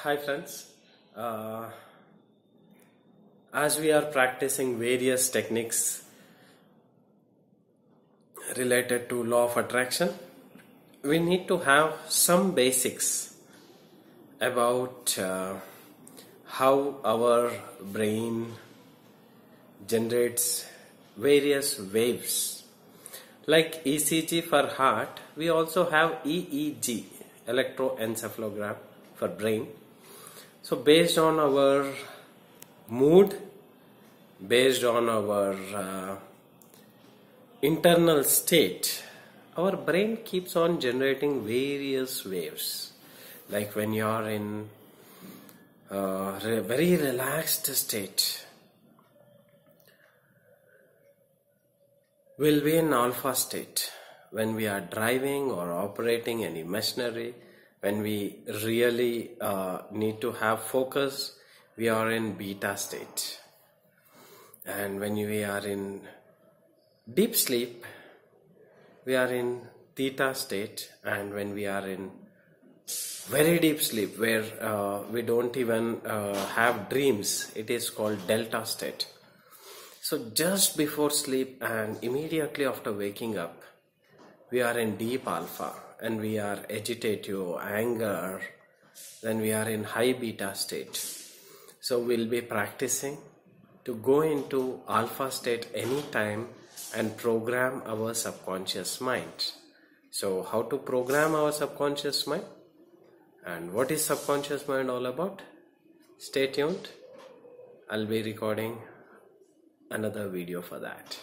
Hi friends. Uh, as we are practicing various techniques related to law of attraction, we need to have some basics about uh, how our brain generates various waves. Like ECG for heart, we also have EEG, electroencephalogram for brain. So based on our mood, based on our uh, internal state, our brain keeps on generating various waves. Like when you are in a very relaxed state, will be in alpha state when we are driving or operating any machinery when we really uh, need to have focus we are in beta state. And when we are in deep sleep we are in theta state. And when we are in very deep sleep where uh, we don't even uh, have dreams it is called delta state. So just before sleep and immediately after waking up, we are in deep alpha and we are agitative, anger, then we are in high beta state. So we'll be practicing to go into alpha state anytime and program our subconscious mind. So how to program our subconscious mind? And what is subconscious mind all about? Stay tuned. I'll be recording another video for that